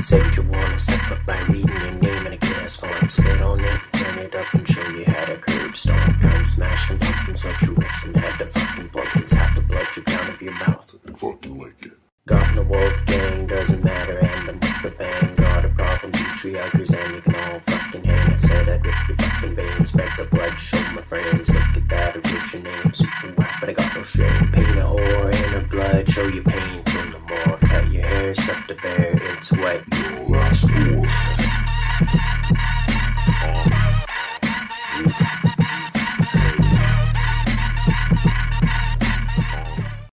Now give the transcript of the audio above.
said you wanna step up by reading your name in a gas font. Spit on it, turn it up and show you how to curb stomp. Come smashing pumpkins like you listen. Had the fucking pumpkins, half the blood drip out of your mouth. I fucking like it. Got the wolf gang, doesn't matter, and I'm with the bang. Got a problem, patriarchers, and you can all fucking hang. I said I'd rip your fucking veins, spread the blood, show my friends. Look at that, originate, super whack, but I got no shame. Paint a whore in her blood, show you pain, stuff to bear, it's whore.